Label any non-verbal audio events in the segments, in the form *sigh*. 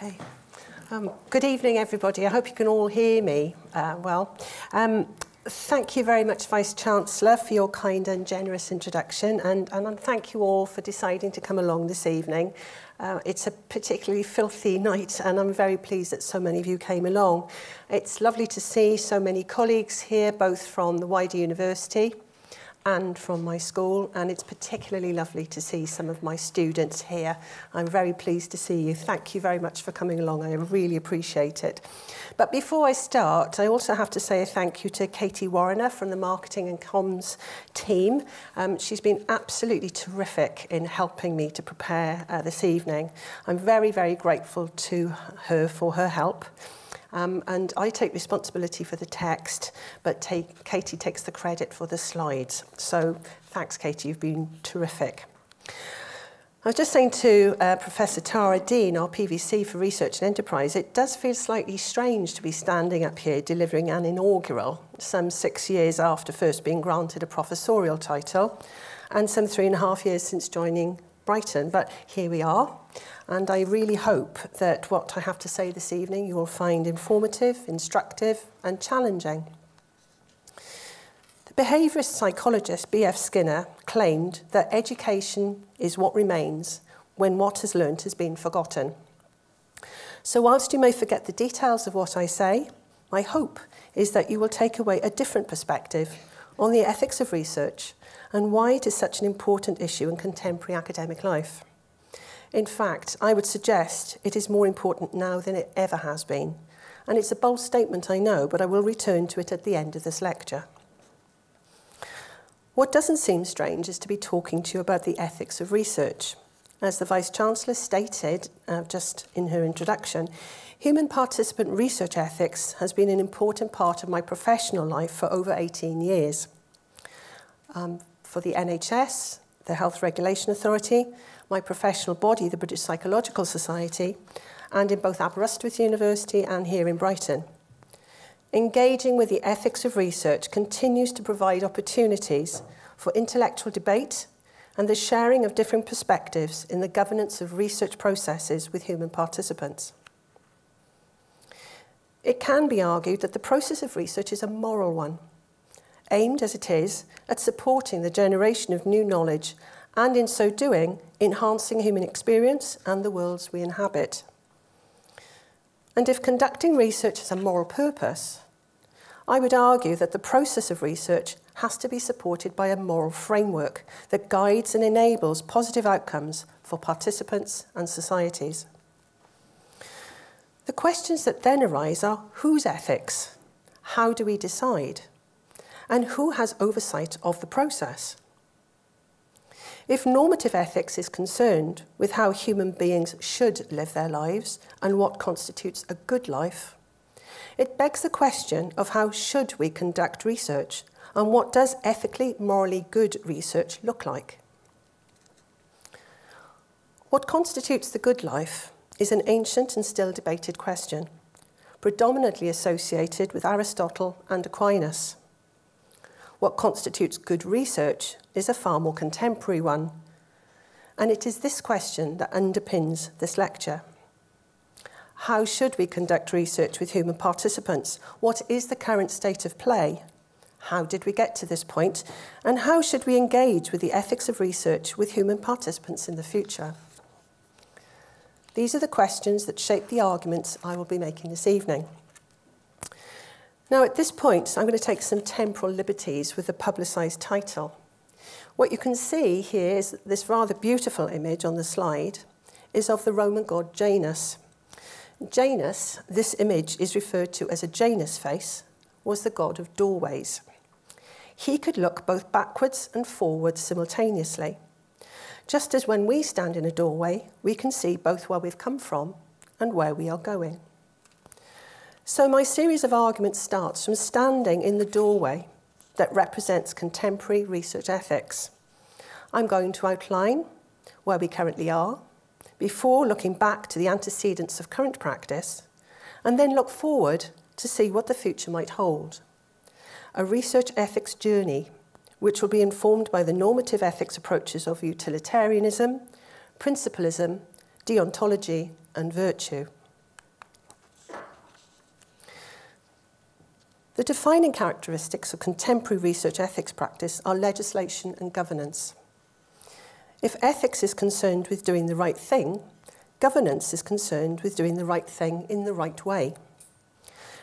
Okay. Um, good evening, everybody. I hope you can all hear me uh, well. Um, thank you very much, Vice-Chancellor, for your kind and generous introduction, and, and thank you all for deciding to come along this evening. Uh, it's a particularly filthy night, and I'm very pleased that so many of you came along. It's lovely to see so many colleagues here, both from the wider university, and from my school and it's particularly lovely to see some of my students here. I'm very pleased to see you. Thank you very much for coming along. I really appreciate it. But before I start, I also have to say a thank you to Katie Warrener from the marketing and comms team. Um, she's been absolutely terrific in helping me to prepare uh, this evening. I'm very, very grateful to her for her help. Um, and I take responsibility for the text, but take, Katie takes the credit for the slides. So thanks, Katie, you've been terrific. I was just saying to uh, Professor Tara Dean, our PVC for Research and Enterprise, it does feel slightly strange to be standing up here delivering an inaugural some six years after first being granted a professorial title and some three and a half years since joining Brighton. But here we are. And I really hope that what I have to say this evening you will find informative, instructive and challenging. The behaviourist psychologist B.F. Skinner claimed that education is what remains when what is learnt has been forgotten. So whilst you may forget the details of what I say, my hope is that you will take away a different perspective on the ethics of research and why it is such an important issue in contemporary academic life. In fact, I would suggest it is more important now than it ever has been. And it's a bold statement, I know, but I will return to it at the end of this lecture. What doesn't seem strange is to be talking to you about the ethics of research. As the Vice-Chancellor stated uh, just in her introduction, human participant research ethics has been an important part of my professional life for over 18 years. Um, for the NHS, the Health Regulation Authority, my professional body, the British Psychological Society, and in both Aberystwyth University and here in Brighton. Engaging with the ethics of research continues to provide opportunities for intellectual debate and the sharing of different perspectives in the governance of research processes with human participants. It can be argued that the process of research is a moral one, aimed as it is at supporting the generation of new knowledge and in so doing, enhancing human experience and the worlds we inhabit. And if conducting research has a moral purpose, I would argue that the process of research has to be supported by a moral framework that guides and enables positive outcomes for participants and societies. The questions that then arise are whose ethics? How do we decide? And who has oversight of the process? If normative ethics is concerned with how human beings should live their lives and what constitutes a good life, it begs the question of how should we conduct research and what does ethically, morally good research look like? What constitutes the good life is an ancient and still debated question, predominantly associated with Aristotle and Aquinas. What constitutes good research is a far more contemporary one. And it is this question that underpins this lecture. How should we conduct research with human participants? What is the current state of play? How did we get to this point? And how should we engage with the ethics of research with human participants in the future? These are the questions that shape the arguments I will be making this evening. Now, at this point, I'm going to take some temporal liberties with the publicised title. What you can see here is this rather beautiful image on the slide is of the Roman god Janus. Janus, this image is referred to as a Janus face, was the god of doorways. He could look both backwards and forwards simultaneously. Just as when we stand in a doorway, we can see both where we've come from and where we are going. So my series of arguments starts from standing in the doorway that represents contemporary research ethics. I'm going to outline where we currently are, before looking back to the antecedents of current practice, and then look forward to see what the future might hold. A research ethics journey which will be informed by the normative ethics approaches of utilitarianism, principalism, deontology, and virtue. The defining characteristics of contemporary research ethics practice are legislation and governance. If ethics is concerned with doing the right thing, governance is concerned with doing the right thing in the right way.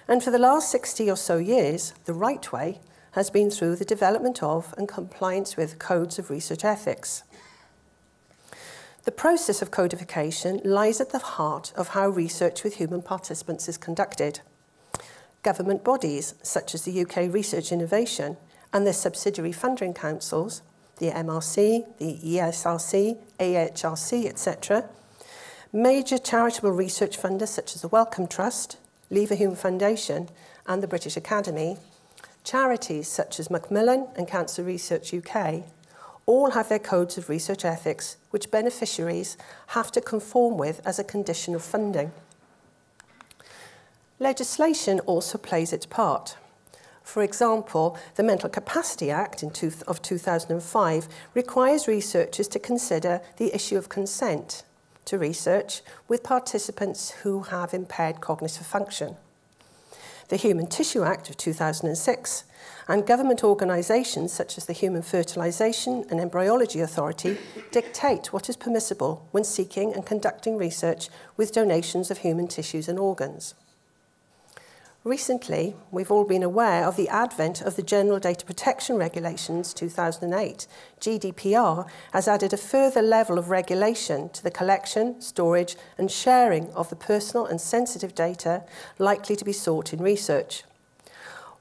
And for the last 60 or so years, the right way has been through the development of and compliance with codes of research ethics. The process of codification lies at the heart of how research with human participants is conducted. Government bodies, such as the UK Research Innovation and their subsidiary funding councils, the MRC, the ESRC, AHRC, etc., major charitable research funders such as the Wellcome Trust, Leverhulme Foundation and the British Academy, charities such as Macmillan and Cancer Research UK, all have their codes of research ethics which beneficiaries have to conform with as a condition of funding. Legislation also plays its part. For example, the Mental Capacity Act two of 2005 requires researchers to consider the issue of consent to research with participants who have impaired cognitive function. The Human Tissue Act of 2006 and government organisations such as the Human Fertilisation and Embryology Authority dictate what is permissible when seeking and conducting research with donations of human tissues and organs. Recently, we've all been aware of the advent of the General Data Protection Regulations 2008. GDPR has added a further level of regulation to the collection, storage and sharing of the personal and sensitive data likely to be sought in research.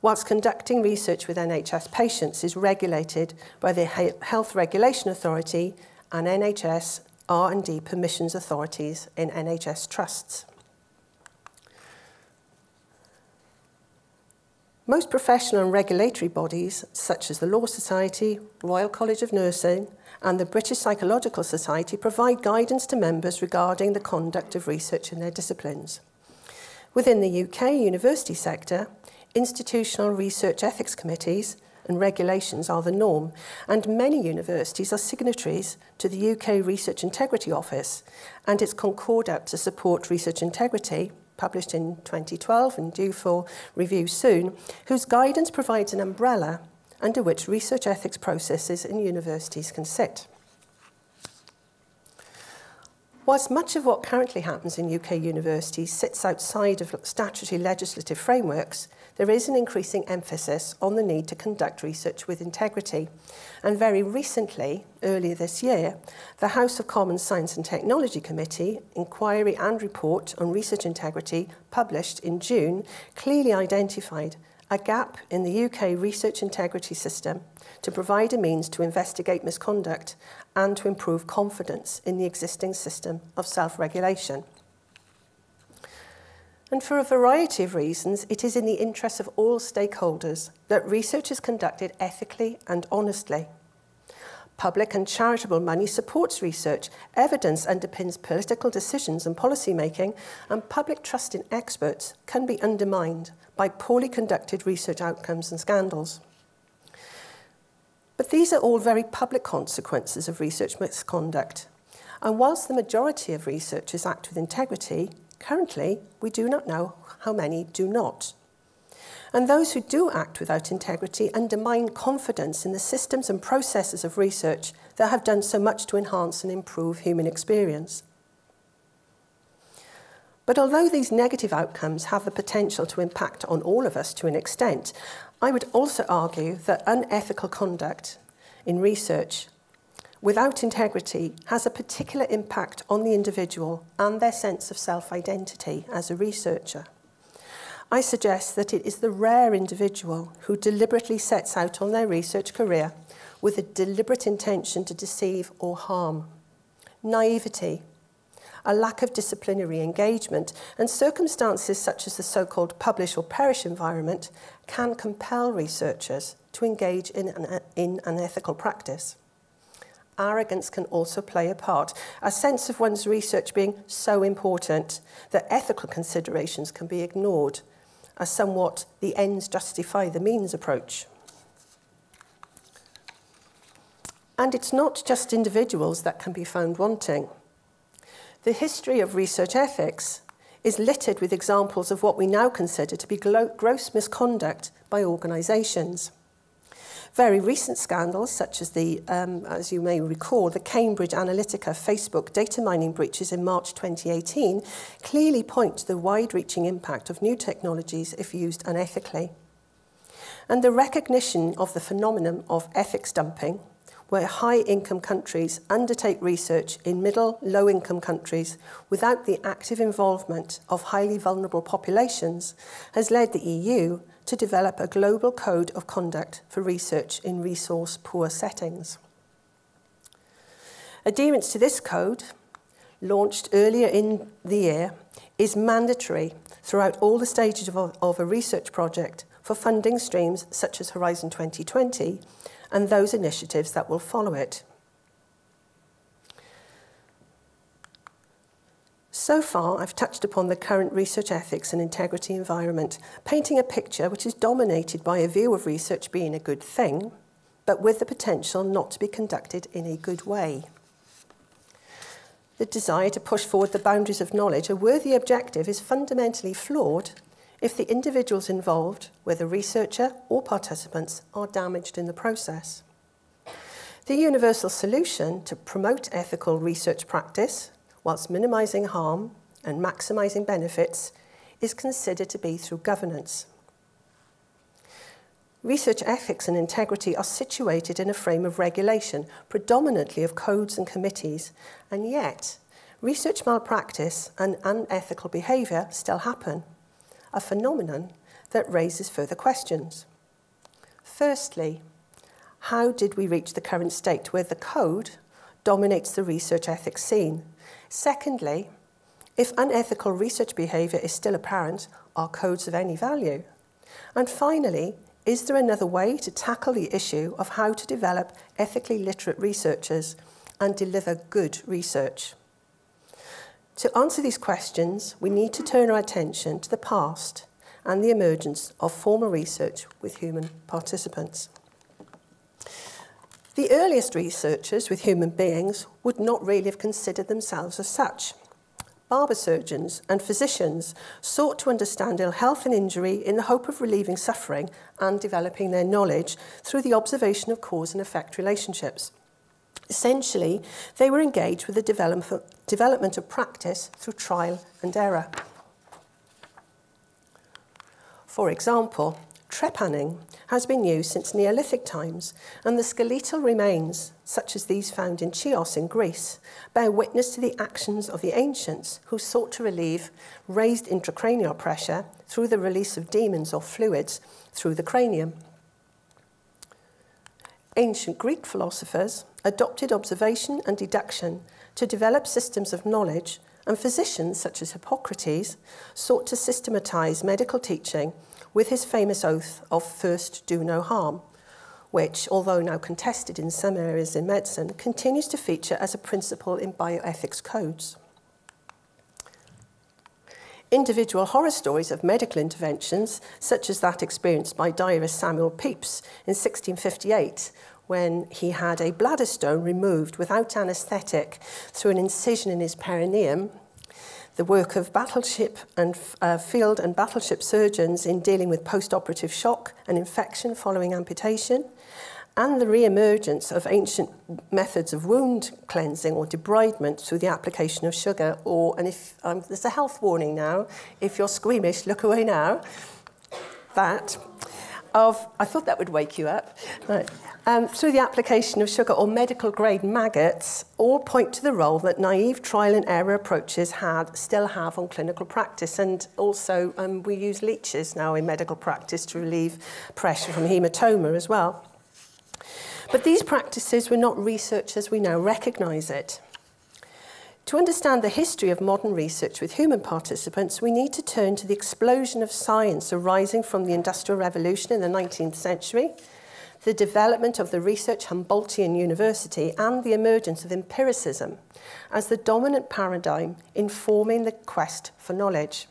Whilst conducting research with NHS patients is regulated by the Health Regulation Authority and NHS R&D permissions authorities in NHS trusts. Most professional and regulatory bodies, such as the Law Society, Royal College of Nursing, and the British Psychological Society, provide guidance to members regarding the conduct of research in their disciplines. Within the UK university sector, institutional research ethics committees and regulations are the norm, and many universities are signatories to the UK Research Integrity Office and its Concordat to support research integrity published in 2012 and due for review soon, whose guidance provides an umbrella under which research ethics processes in universities can sit. Whilst much of what currently happens in UK universities sits outside of statutory legislative frameworks, there is an increasing emphasis on the need to conduct research with integrity. And very recently, earlier this year, the House of Commons Science and Technology Committee inquiry and report on research integrity published in June clearly identified a gap in the UK research integrity system to provide a means to investigate misconduct and to improve confidence in the existing system of self-regulation. And for a variety of reasons, it is in the interest of all stakeholders that research is conducted ethically and honestly. Public and charitable money supports research, evidence underpins political decisions and policy making, and public trust in experts can be undermined by poorly conducted research outcomes and scandals. But these are all very public consequences of research misconduct. And whilst the majority of researchers act with integrity, Currently, we do not know how many do not. And those who do act without integrity undermine confidence in the systems and processes of research that have done so much to enhance and improve human experience. But although these negative outcomes have the potential to impact on all of us to an extent, I would also argue that unethical conduct in research without integrity has a particular impact on the individual and their sense of self-identity as a researcher. I suggest that it is the rare individual who deliberately sets out on their research career with a deliberate intention to deceive or harm. Naivety, a lack of disciplinary engagement, and circumstances such as the so-called publish or perish environment can compel researchers to engage in an, in unethical practice arrogance can also play a part. A sense of one's research being so important that ethical considerations can be ignored, a somewhat the ends justify the means approach. And it's not just individuals that can be found wanting. The history of research ethics is littered with examples of what we now consider to be gross misconduct by organisations. Very recent scandals, such as the, um, as you may recall, the Cambridge Analytica Facebook data mining breaches in March 2018, clearly point to the wide-reaching impact of new technologies if used unethically. And the recognition of the phenomenon of ethics dumping – where high-income countries undertake research in middle, low-income countries without the active involvement of highly vulnerable populations, has led the EU to develop a global code of conduct for research in resource-poor settings. Adherence to this code, launched earlier in the year, is mandatory throughout all the stages of, of a research project for funding streams such as Horizon 2020 and those initiatives that will follow it. So far, I've touched upon the current research ethics and integrity environment, painting a picture which is dominated by a view of research being a good thing, but with the potential not to be conducted in a good way. The desire to push forward the boundaries of knowledge, a worthy objective, is fundamentally flawed if the individuals involved, whether researcher or participants, are damaged in the process. The universal solution to promote ethical research practice whilst minimising harm and maximising benefits, is considered to be through governance. Research ethics and integrity are situated in a frame of regulation, predominantly of codes and committees, and yet research malpractice and unethical behaviour still happen, a phenomenon that raises further questions. Firstly, how did we reach the current state where the code dominates the research ethics scene Secondly, if unethical research behaviour is still apparent, are codes of any value? And finally, is there another way to tackle the issue of how to develop ethically literate researchers and deliver good research? To answer these questions, we need to turn our attention to the past and the emergence of formal research with human participants. The earliest researchers with human beings would not really have considered themselves as such. Barber surgeons and physicians sought to understand ill health and injury in the hope of relieving suffering and developing their knowledge through the observation of cause and effect relationships. Essentially, they were engaged with the development of practice through trial and error. For example, trepanning has been used since Neolithic times, and the skeletal remains, such as these found in Chios in Greece, bear witness to the actions of the ancients who sought to relieve raised intracranial pressure through the release of demons or fluids through the cranium. Ancient Greek philosophers adopted observation and deduction to develop systems of knowledge, and physicians such as Hippocrates sought to systematize medical teaching with his famous oath of first do no harm, which, although now contested in some areas in medicine, continues to feature as a principle in bioethics codes. Individual horror stories of medical interventions, such as that experienced by diarist Samuel Pepys in 1658, when he had a bladder stone removed without anaesthetic through an incision in his perineum, the work of battleship and uh, field and battleship surgeons in dealing with post-operative shock and infection following amputation, and the re-emergence of ancient methods of wound cleansing or debridement through the application of sugar or, and if um, there's a health warning now, if you're squeamish, look away now, that of, I thought that would wake you up, right. um, through the application of sugar or medical grade maggots all point to the role that naive trial and error approaches had, still have on clinical practice. And also um, we use leeches now in medical practice to relieve pressure from hematoma as well. But these practices were not research as we now recognise it. To understand the history of modern research with human participants, we need to turn to the explosion of science arising from the Industrial Revolution in the 19th century, the development of the research Humboldtian University and the emergence of empiricism as the dominant paradigm informing the quest for knowledge.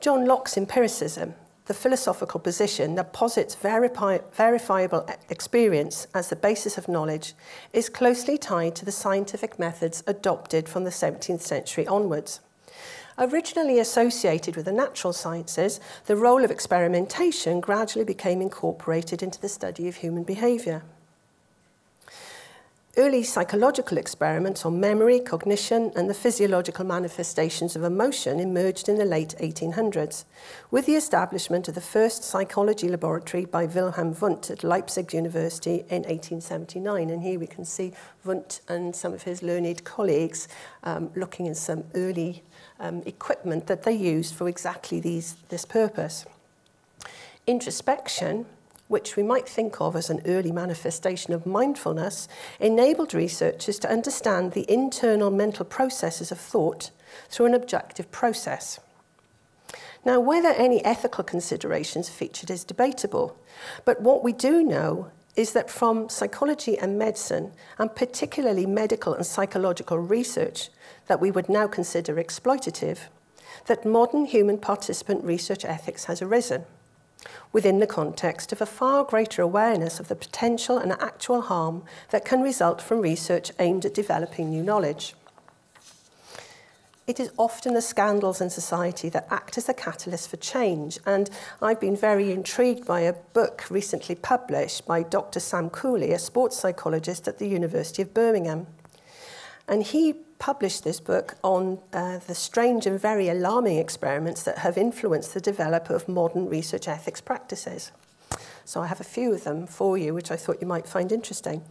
John Locke's empiricism the philosophical position that posits verifi verifiable experience as the basis of knowledge is closely tied to the scientific methods adopted from the 17th century onwards. Originally associated with the natural sciences, the role of experimentation gradually became incorporated into the study of human behaviour. early psychological experiments on memory, cognition and the physiological manifestations of emotion emerged in the late 1800s, with the establishment of the first psychology laboratory by Wilhelm Wundt at Leipzig University in 1879. And here we can see Wundt and some of his learned colleagues um, looking at some early um, equipment that they used for exactly these, this purpose. Introspection which we might think of as an early manifestation of mindfulness, enabled researchers to understand the internal mental processes of thought through an objective process. Now, whether any ethical considerations featured is debatable, but what we do know is that from psychology and medicine, and particularly medical and psychological research that we would now consider exploitative, that modern human participant research ethics has arisen within the context of a far greater awareness of the potential and actual harm that can result from research aimed at developing new knowledge. It is often the scandals in society that act as a catalyst for change, and I've been very intrigued by a book recently published by Dr. Sam Cooley, a sports psychologist at the University of Birmingham. And he published this book on uh, the strange and very alarming experiments that have influenced the development of modern research ethics practices. So I have a few of them for you, which I thought you might find interesting.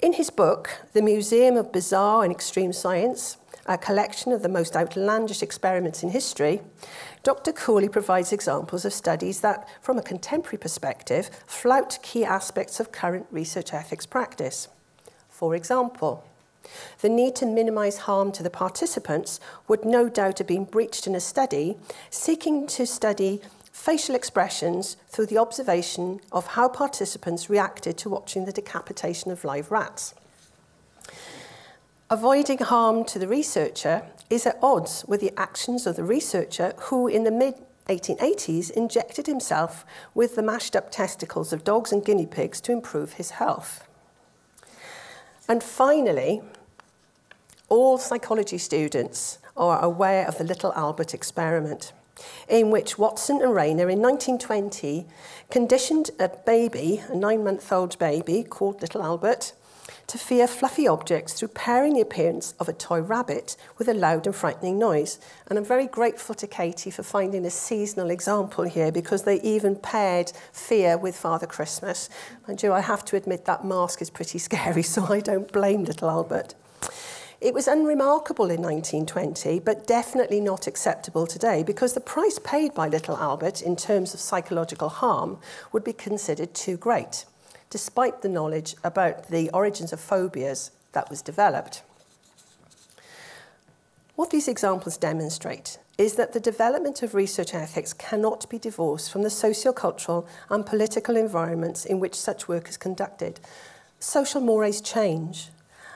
In his book, The Museum of Bizarre and Extreme Science, a collection of the most outlandish experiments in history, Dr. Cooley provides examples of studies that, from a contemporary perspective, flout key aspects of current research ethics practice. For example, the need to minimise harm to the participants would no doubt have been breached in a study seeking to study facial expressions through the observation of how participants reacted to watching the decapitation of live rats. Avoiding harm to the researcher is at odds with the actions of the researcher who, in the mid 1880s, injected himself with the mashed up testicles of dogs and guinea pigs to improve his health. And finally, all psychology students are aware of the Little Albert experiment, in which Watson and Rayner in 1920 conditioned a baby, a nine-month-old baby called Little Albert, to fear fluffy objects through pairing the appearance of a toy rabbit with a loud and frightening noise. And I'm very grateful to Katie for finding a seasonal example here because they even paired fear with Father Christmas. And you, I have to admit that mask is pretty scary, *laughs* so I don't blame little Albert. It was unremarkable in 1920, but definitely not acceptable today because the price paid by little Albert in terms of psychological harm would be considered too great, despite the knowledge about the origins of phobias that was developed. What these examples demonstrate is that the development of research ethics cannot be divorced from the socio-cultural and political environments in which such work is conducted. Social mores change,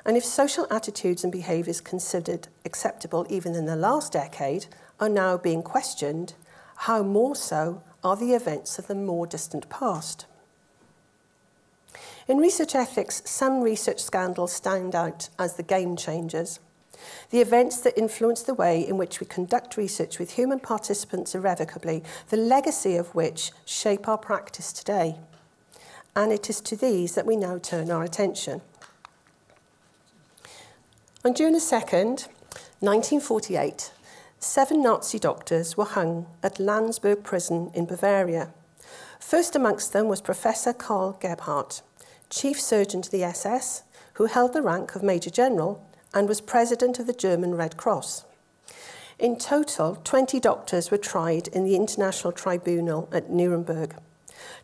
and if social attitudes and behaviours considered acceptable even in the last decade are now being questioned, how more so are the events of the more distant past? In research ethics, some research scandals stand out as the game changers. The events that influence the way in which we conduct research with human participants irrevocably, the legacy of which shape our practice today. And it is to these that we now turn our attention. On June 2nd, 1948, seven Nazi doctors were hung at Landsberg prison in Bavaria. First amongst them was Professor Karl Gebhardt, chief surgeon to the SS, who held the rank of Major General and was president of the German Red Cross. In total, 20 doctors were tried in the International Tribunal at Nuremberg.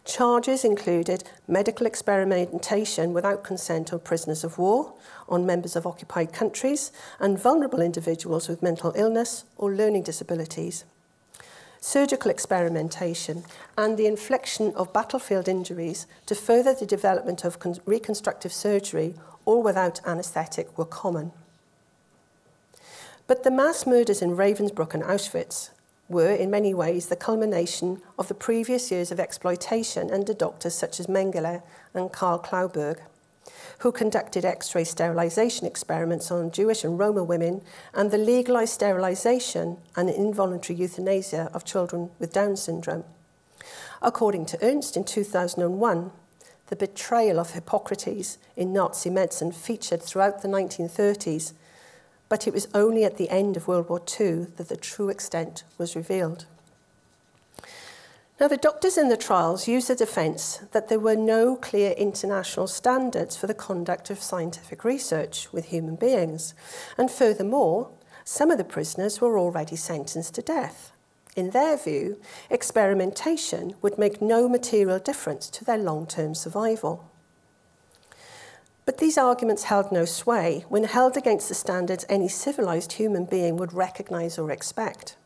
Charges included medical experimentation without consent of prisoners of war, on members of occupied countries, and vulnerable individuals with mental illness or learning disabilities. Surgical experimentation and the infliction of battlefield injuries to further the development of reconstructive surgery, all without anaesthetic, were common. But the mass murders in Ravensbrück and Auschwitz were, in many ways, the culmination of the previous years of exploitation under doctors such as Mengele and Carl Clauberg, who conducted X-ray sterilization experiments on Jewish and Roma women and the legalized sterilization and involuntary euthanasia of children with Down syndrome. According to Ernst in 2001, the betrayal of Hippocrates in Nazi medicine featured throughout the 1930s, but it was only at the end of World War II that the true extent was revealed. Now, the doctors in the trials used the defence that there were no clear international standards for the conduct of scientific research with human beings, and furthermore, some of the prisoners were already sentenced to death. In their view, experimentation would make no material difference to their long-term survival. But these arguments held no sway when held against the standards any civilized human being would recognize or expect.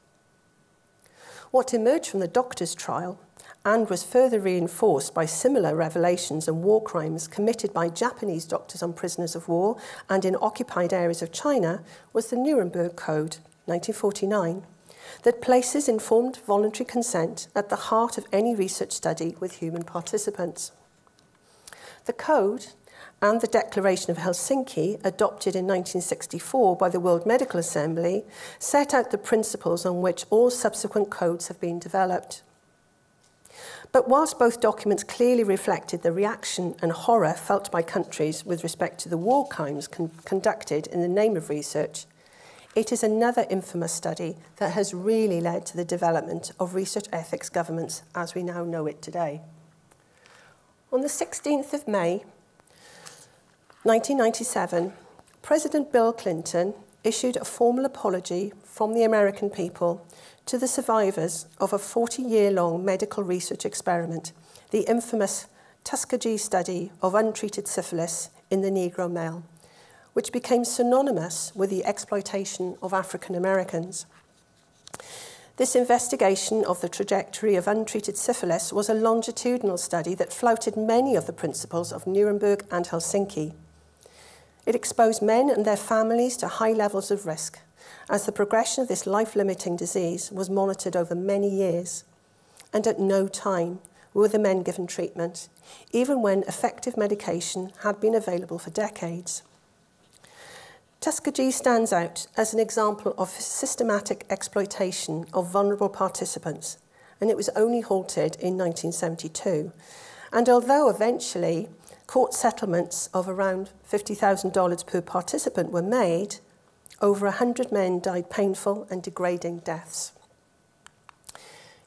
What emerged from the doctor's trial and was further reinforced by similar revelations and war crimes committed by Japanese doctors on prisoners of war and in occupied areas of China was the Nuremberg Code 1949 that places informed voluntary consent at the heart of any research study with human participants. The code and the Declaration of Helsinki, adopted in 1964 by the World Medical Assembly, set out the principles on which all subsequent codes have been developed. But whilst both documents clearly reflected the reaction and horror felt by countries with respect to the war crimes con conducted in the name of research, it is another infamous study that has really led to the development of research ethics governance as we now know it today. On the 16th of May 1997, President Bill Clinton issued a formal apology from the American people to the survivors of a 40-year-long medical research experiment, the infamous Tuskegee study of untreated syphilis in the Negro male, which became synonymous with the exploitation of African Americans. This investigation of the trajectory of untreated syphilis was a longitudinal study that flouted many of the principles of Nuremberg and Helsinki. It exposed men and their families to high levels of risk as the progression of this life-limiting disease was monitored over many years. And at no time were the men given treatment, even when effective medication had been available for decades. Tuskegee stands out as an example of systematic exploitation of vulnerable participants, and it was only halted in 1972. And although eventually court settlements of around $50,000 per participant were made, over 100 men died painful and degrading deaths.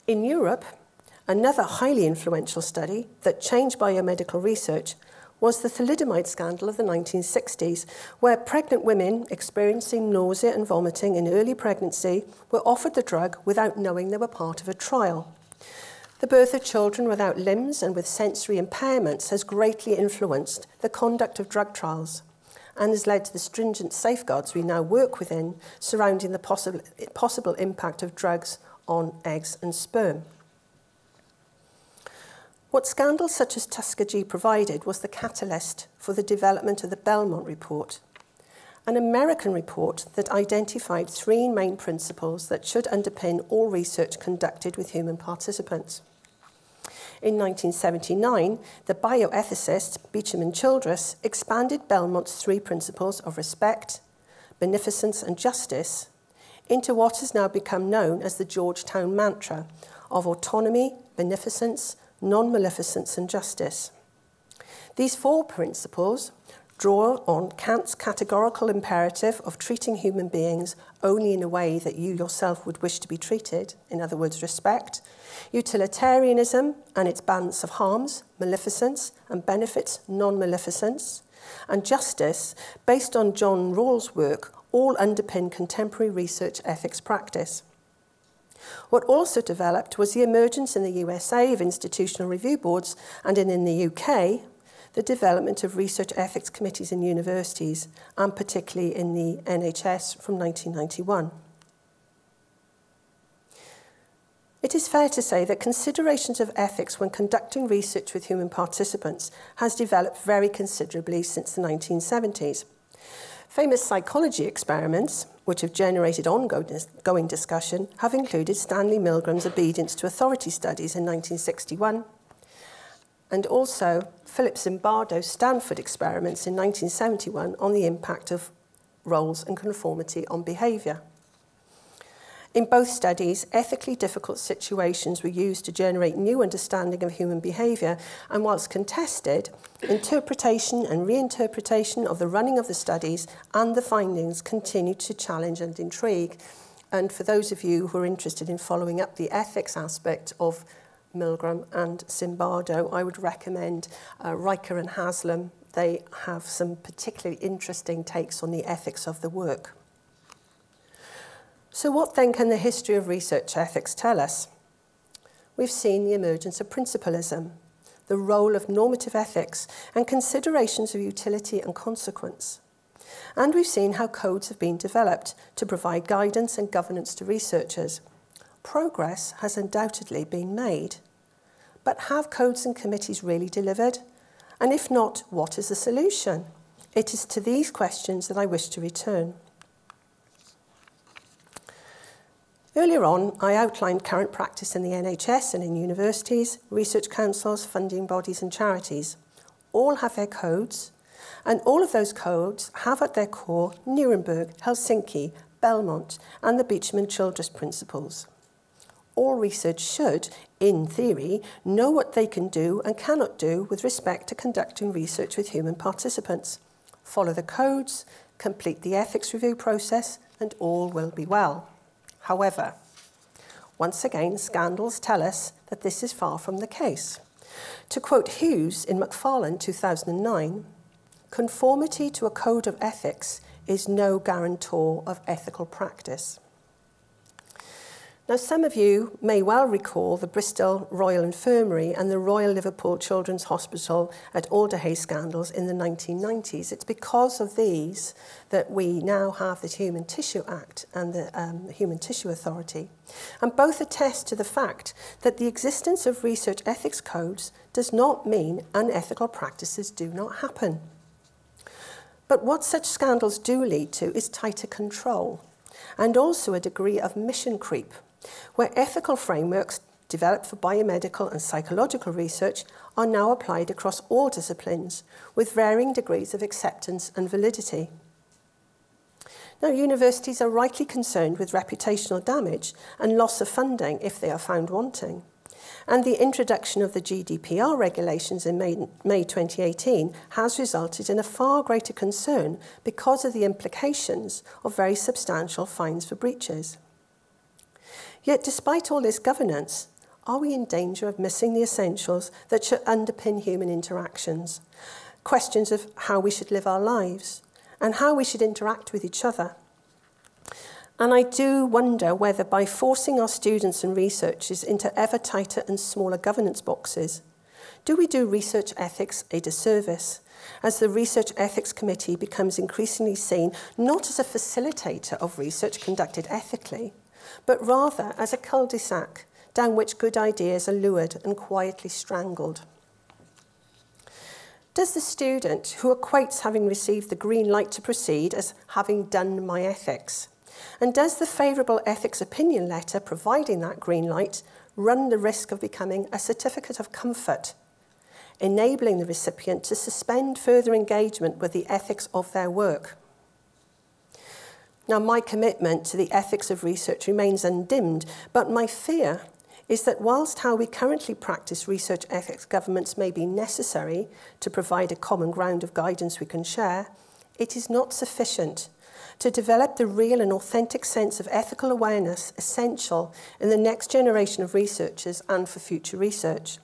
In Europe, another highly influential study that changed biomedical research was the thalidomide scandal of the 1960s, where pregnant women experiencing nausea and vomiting in early pregnancy were offered the drug without knowing they were part of a trial. The birth of children without limbs and with sensory impairments has greatly influenced the conduct of drug trials and has led to the stringent safeguards we now work within surrounding the possible, possible impact of drugs on eggs and sperm. What scandals such as Tuskegee provided was the catalyst for the development of the Belmont Report, an American report that identified three main principles that should underpin all research conducted with human participants. In 1979, the bioethicist Beauchamp and Childress expanded Belmont's three principles of respect, beneficence and justice into what has now become known as the Georgetown mantra of autonomy, beneficence, non-maleficence and justice. These four principles draw on Kant's categorical imperative of treating human beings only in a way that you yourself would wish to be treated, in other words, respect, utilitarianism and its balance of harms, maleficence, and benefits, non-maleficence, and justice, based on John Rawls' work, all underpin contemporary research ethics practice. What also developed was the emergence in the USA of institutional review boards and in, in the UK, the development of research ethics committees in universities, and particularly in the NHS from 1991. It is fair to say that considerations of ethics when conducting research with human participants has developed very considerably since the 1970s. Famous psychology experiments, which have generated ongoing discussion, have included Stanley Milgram's obedience to authority studies in 1961, and also Philip Zimbardo's Stanford experiments in 1971 on the impact of roles and conformity on behaviour. In both studies, ethically difficult situations were used to generate new understanding of human behaviour, and whilst contested, interpretation and reinterpretation of the running of the studies and the findings continued to challenge and intrigue. And for those of you who are interested in following up the ethics aspect of Milgram and Zimbardo, I would recommend uh, Reicher and Haslam. They have some particularly interesting takes on the ethics of the work. So what then can the history of research ethics tell us? We've seen the emergence of principalism, the role of normative ethics, and considerations of utility and consequence. And we've seen how codes have been developed to provide guidance and governance to researchers. Progress has undoubtedly been made. But have codes and committees really delivered? And if not, what is the solution? It is to these questions that I wish to return. Earlier on, I outlined current practice in the NHS and in universities, research councils, funding bodies and charities. All have their codes, and all of those codes have at their core Nuremberg, Helsinki, Belmont, and the Beauchamp Childress principles. All research should, in theory, know what they can do and cannot do with respect to conducting research with human participants. Follow the codes, complete the ethics review process, and all will be well. However, once again, scandals tell us that this is far from the case. To quote Hughes in Macfarlane 2009, conformity to a code of ethics is no guarantor of ethical practice. Now, some of you may well recall the Bristol Royal Infirmary and the Royal Liverpool Children's Hospital at Alder Hey scandals in the 1990s. It's because of these that we now have the Human Tissue Act and the um, Human Tissue Authority. And both attest to the fact that the existence of research ethics codes does not mean unethical practices do not happen. But what such scandals do lead to is tighter control and also a degree of mission creep where ethical frameworks developed for biomedical and psychological research are now applied across all disciplines with varying degrees of acceptance and validity. Now, universities are rightly concerned with reputational damage and loss of funding if they are found wanting. And the introduction of the GDPR regulations in May, May 2018 has resulted in a far greater concern because of the implications of very substantial fines for breaches. Yet, despite all this governance, are we in danger of missing the essentials that should underpin human interactions? Questions of how we should live our lives and how we should interact with each other. And I do wonder whether by forcing our students and researchers into ever tighter and smaller governance boxes, do we do research ethics a disservice as the Research Ethics Committee becomes increasingly seen not as a facilitator of research conducted ethically, but rather as a cul-de-sac down which good ideas are lured and quietly strangled. Does the student who equates having received the green light to proceed as having done my ethics? And does the favourable ethics opinion letter providing that green light run the risk of becoming a certificate of comfort, enabling the recipient to suspend further engagement with the ethics of their work? Now, my commitment to the ethics of research remains undimmed, but my fear is that whilst how we currently practice research ethics governance may be necessary to provide a common ground of guidance we can share, it is not sufficient to develop the real and authentic sense of ethical awareness essential in the next generation of researchers and for future research.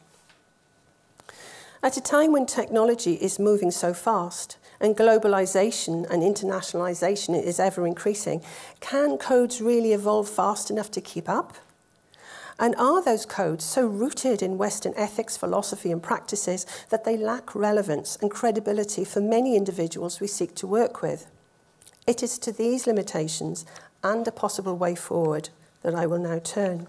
At a time when technology is moving so fast, and globalization and internationalization is ever increasing, can codes really evolve fast enough to keep up? And are those codes so rooted in Western ethics, philosophy, and practices that they lack relevance and credibility for many individuals we seek to work with? It is to these limitations and a possible way forward that I will now turn.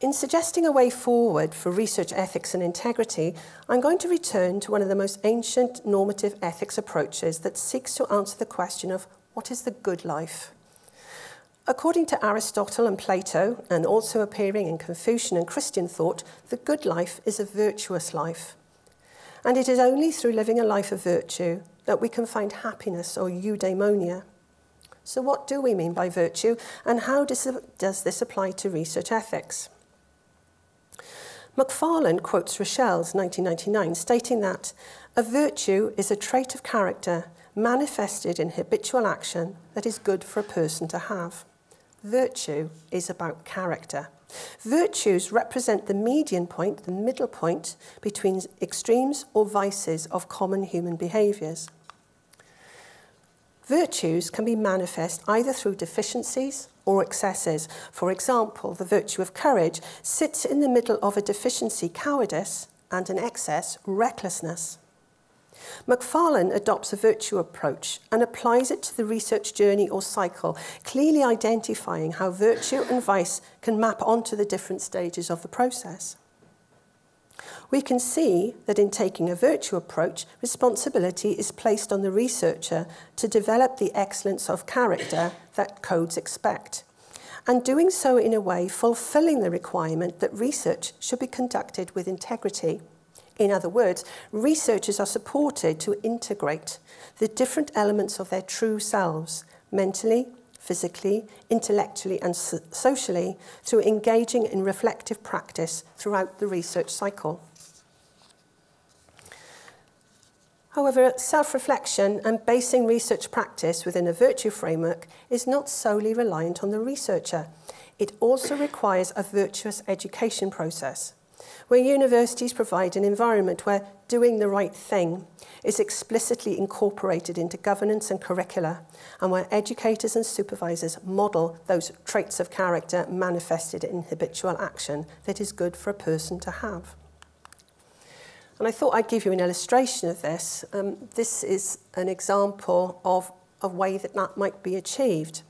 In suggesting a way forward for research ethics and integrity, I'm going to return to one of the most ancient normative ethics approaches that seeks to answer the question of what is the good life? According to Aristotle and Plato, and also appearing in Confucian and Christian thought, the good life is a virtuous life. And it is only through living a life of virtue that we can find happiness or eudaimonia. So, what do we mean by virtue, and how does, this apply to research ethics? Macfarlane quotes Rachels' 1999, stating that a virtue is a trait of character manifested in habitual action that is good for a person to have. Virtue is about character. Virtues represent the median point, the middle point, between extremes or vices of common human behaviours. Virtues can be manifest either through deficiencies or excesses. For example, the virtue of courage sits in the middle of a deficiency, cowardice, and an excess, recklessness. Macfarlane adopts a virtue approach and applies it to the research journey or cycle, clearly identifying how virtue and vice can map onto the different stages of the process. We can see that in taking a virtue approach, responsibility is placed on the researcher to develop the excellence of character that codes expect, and doing so in a way fulfilling the requirement that research should be conducted with integrity. In other words, researchers are supported to integrate the different elements of their true selves, mentally, physically, intellectually and so socially, through engaging in reflective practice throughout the research cycle. However, self-reflection and basing research practice within a virtue framework is not solely reliant on the researcher. It also requires a virtuous education process, where universities provide an environment where doing the right thing is explicitly incorporated into governance and curricula, and where educators and supervisors model those traits of character manifested in habitual action that is good for a person to have. And I thought I'd give you an illustration of this. Um, this is an example of a way that that might be achieved.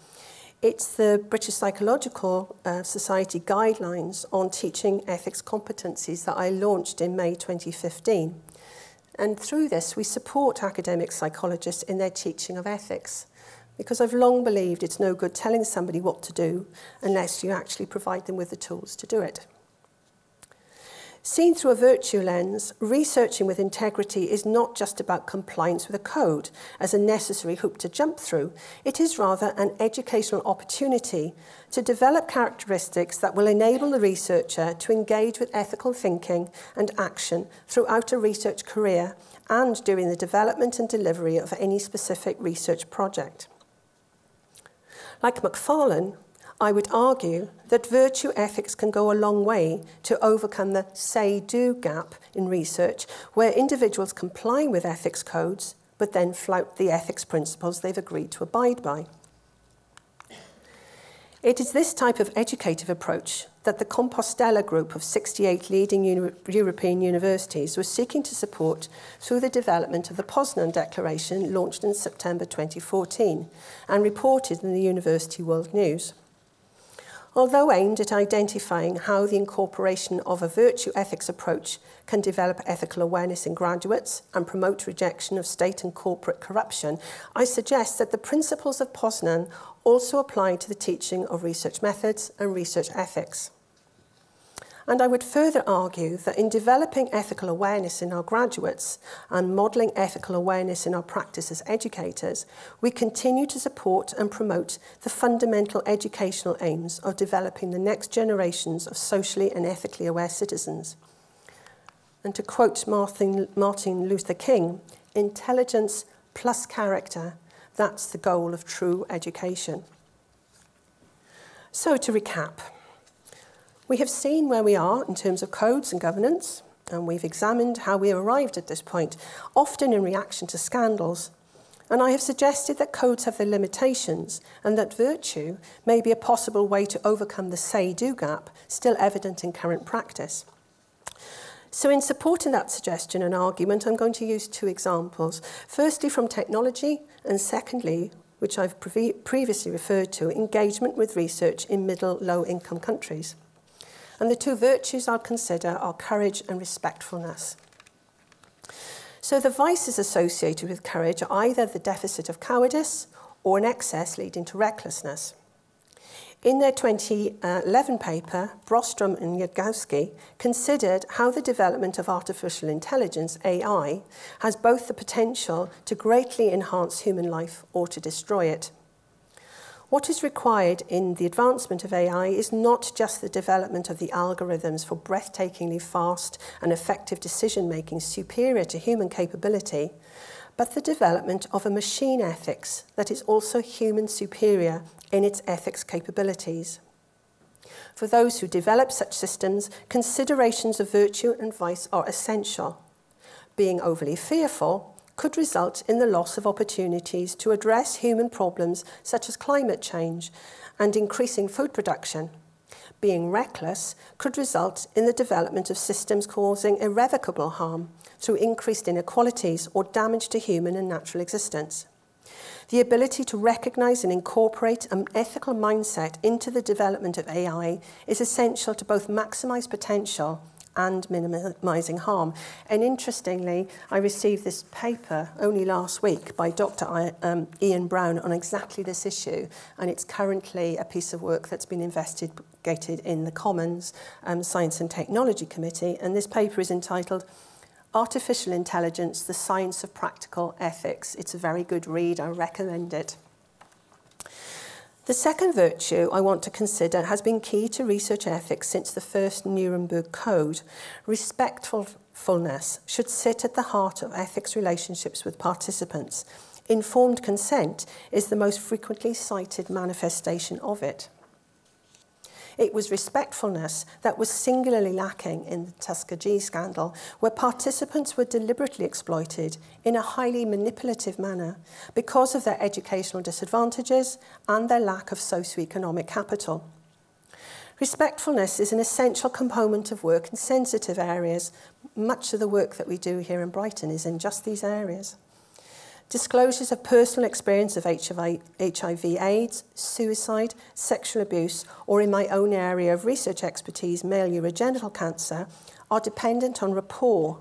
It's the British Psychological uh, Society guidelines on teaching ethics competencies that I launched in May 2015. And through this, we support academic psychologists in their teaching of ethics. Because I've long believed it's no good telling somebody what to do unless you actually provide them with the tools to do it. Seen through a virtue lens, researching with integrity is not just about compliance with a code as a necessary hoop to jump through. It is rather an educational opportunity to develop characteristics that will enable the researcher to engage with ethical thinking and action throughout a research career and during the development and delivery of any specific research project. Like Macfarlane, I would argue that virtue ethics can go a long way to overcome the say-do gap in research, where individuals comply with ethics codes but then flout the ethics principles they've agreed to abide by. It is this type of educative approach that the Compostela group of 68 leading European universities was seeking to support through the development of the Poznan Declaration launched in September 2014 and reported in the University World News. although aimed at identifying how the incorporation of a virtue ethics approach can develop ethical awareness in graduates and promote rejection of state and corporate corruption, I suggest that the principles of Poznan also apply to the teaching of research methods and research ethics. And I would further argue that in developing ethical awareness in our graduates and modelling ethical awareness in our practice as educators, we continue to support and promote the fundamental educational aims of developing the next generations of socially and ethically aware citizens. And to quote Martin, Martin Luther King, intelligence plus character, that's the goal of true education. So to recap, we have seen where we are in terms of codes and governance, and we've examined how we arrived at this point, often in reaction to scandals. And I have suggested that codes have their limitations and that virtue may be a possible way to overcome the say-do gap still evident in current practice. So in supporting that suggestion and argument, I'm going to use two examples. Firstly, from technology, and secondly, which I've pre previously referred to, engagement with research in middle, low-income countries. And the two virtues I'll consider are courage and respectfulness. So the vices associated with courage are either the deficit of cowardice or an excess leading to recklessness. In their 2011 paper, Bostrom and Yudkowsky considered how the development of artificial intelligence, AI, has both the potential to greatly enhance human life or to destroy it. What is required in the advancement of AI is not just the development of the algorithms for breathtakingly fast and effective decision making superior to human capability, but the development of a machine ethics that is also human superior in its ethics capabilities. For those who develop such systems, considerations of virtue and vice are essential. Being overly fearful could result in the loss of opportunities to address human problems such as climate change and increasing food production. Being reckless could result in the development of systems causing irrevocable harm through increased inequalities or damage to human and natural existence. The ability to recognize and incorporate an ethical mindset into the development of AI is essential to both maximize potential and minimising harm. And interestingly, I received this paper only last week by Dr. I, um, Ian Brown on exactly this issue, and it's currently a piece of work that's been investigated in the Commons um, Science and Technology Committee, and this paper is entitled Artificial Intelligence, the Science of Practical Ethics. It's a very good read, I recommend it. The second virtue I want to consider has been key to research ethics since the first Nuremberg Code. Respectfulness should sit at the heart of ethics relationships with participants. Informed consent is the most frequently cited manifestation of it. It was respectfulness that was singularly lacking in the Tuskegee scandal, where participants were deliberately exploited in a highly manipulative manner because of their educational disadvantages and their lack of socioeconomic capital. Respectfulness is an essential component of work in sensitive areas. Much of the work that we do here in Brighton is in just these areas. Disclosures of personal experience of HIV, AIDS, suicide, sexual abuse, or in my own area of research expertise, male urogenital cancer, are dependent on rapport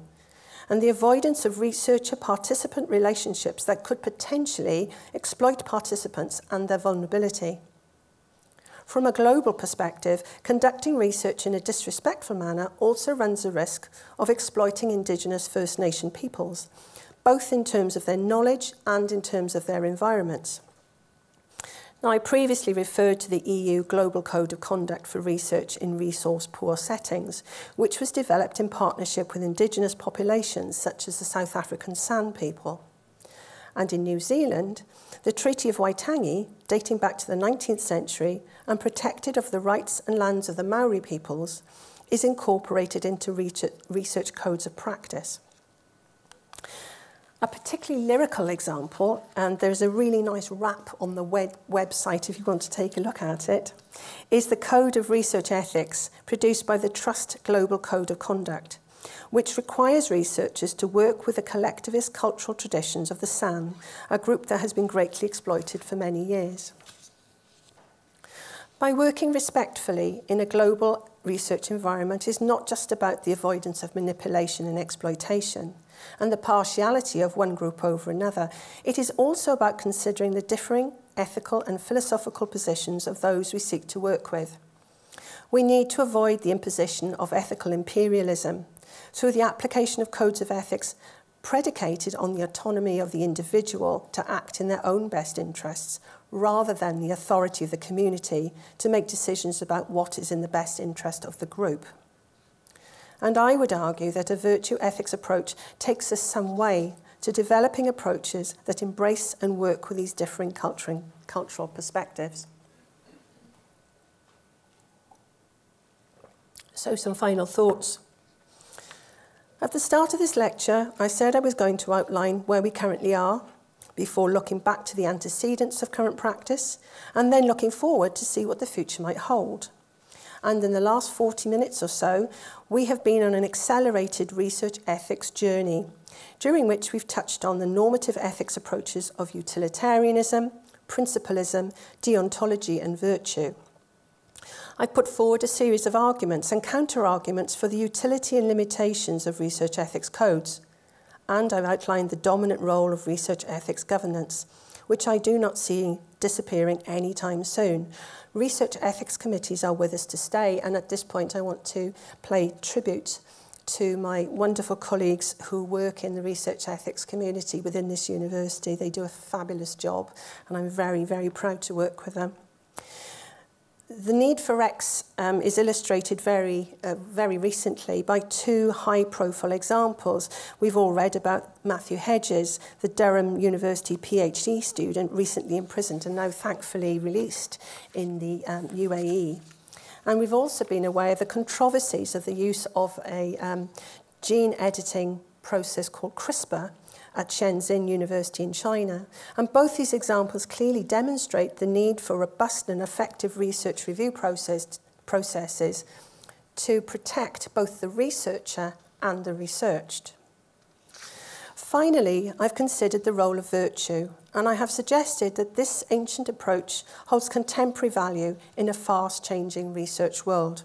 and the avoidance of researcher-participant relationships that could potentially exploit participants and their vulnerability. From a global perspective, conducting research in a disrespectful manner also runs a risk of exploiting Indigenous First Nation peoples, both in terms of their knowledge and in terms of their environments. Now, I previously referred to the EU Global Code of Conduct for Research in Resource Poor Settings, which was developed in partnership with indigenous populations such as the South African San people. And in New Zealand, the Treaty of Waitangi, dating back to the 19th century and protected of the rights and lands of the Maori peoples, is incorporated into research codes of practice. A particularly lyrical example, and there's a really nice wrap on the web website if you want to take a look at it, is the Code of Research Ethics produced by the Trust Global Code of Conduct, which requires researchers to work with the collectivist cultural traditions of the San, a group that has been greatly exploited for many years. By working respectfully in a global research environment is not just about the avoidance of manipulation and exploitation, and the partiality of one group over another. It is also about considering the differing ethical and philosophical positions of those we seek to work with. We need to avoid the imposition of ethical imperialism through the application of codes of ethics predicated on the autonomy of the individual to act in their own best interests rather than the authority of the community to make decisions about what is in the best interest of the group. And I would argue that a virtue ethics approach takes us some way to developing approaches that embrace and work with these differing cultural perspectives. So some final thoughts. At the start of this lecture, I said I was going to outline where we currently are before looking back to the antecedents of current practice and then looking forward to see what the future might hold. And in the last 40 minutes or so, we have been on an accelerated research ethics journey, during which we've touched on the normative ethics approaches of utilitarianism, principalism, deontology and virtue. I've put forward a series of arguments and counter-arguments for the utility and limitations of research ethics codes, and I've outlined the dominant role of research ethics governance – which I do not see disappearing anytime soon. Research ethics committees are with us to stay, and at this point I want to play tribute to my wonderful colleagues who work in the research ethics community within this university. They do a fabulous job, and I'm very, very proud to work with them the need for Rex um, is illustrated very, uh, very recently by two high-profile examples. We've all read about Matthew Hedges, the Durham University PhD student, recently imprisoned and now thankfully released in the um, UAE. And we've also been aware of the controversies of the use of a um, gene editing process called CRISPR at Shenzhen University in China. And both these examples clearly demonstrate the need for robust and effective research review process, processes to protect both the researcher and the researched. Finally, I've considered the role of virtue, and I have suggested that this ancient approach holds contemporary value in a fast-changing research world.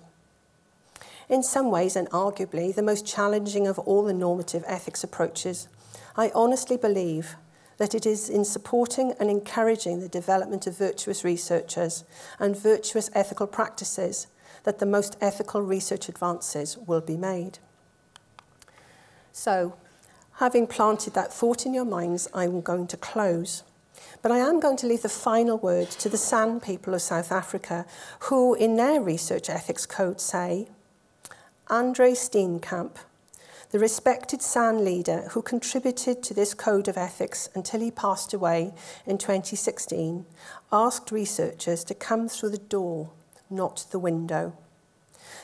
In some ways, and arguably, the most challenging of all the normative ethics approaches I honestly believe that it is in supporting and encouraging the development of virtuous researchers and virtuous ethical practices that the most ethical research advances will be made. So, having planted that thought in your minds, I'm going to close. But I am going to leave the final word to the San people of South Africa, who in their research ethics code say, Andre Steenkamp the respected SAN leader who contributed to this code of ethics until he passed away in 2016, asked researchers to come through the door, not the window.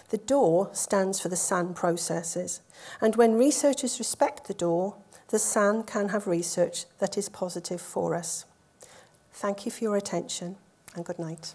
The door stands for the SAN processes, and when researchers respect the door, the SAN can have research that is positive for us. Thank you for your attention and good night.